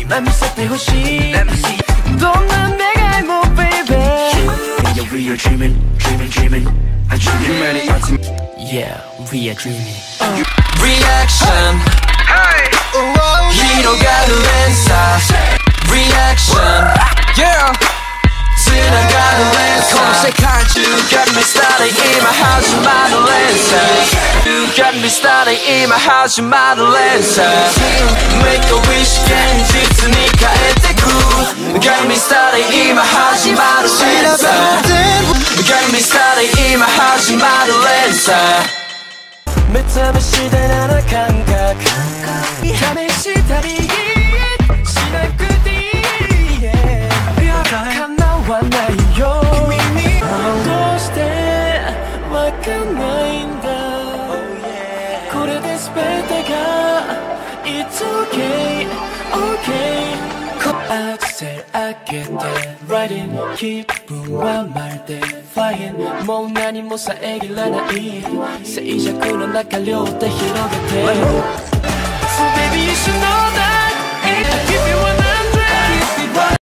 今見せてほしいどんな願いも baby Yeah, we are dreaming, dreaming, dreaming. I dream you many parts. Yeah we are dreaming Reaction広がる連鎖 Reaction Yeah 繋がる連鎖この世界中 Got me started 今始まる連鎖 You got me started 今始まる連鎖 Make a る連鎖目覚めしでなな感覚。試したりしなくていい、yeah、叶わないよどうしてわかんないんだこれで全てが It's okay, okay Excel I get that Writing 기쁨과 말대. Flying 멍하니 모사에길 나나이. 세이 자꾸는 나 갈려올 때 히로 같아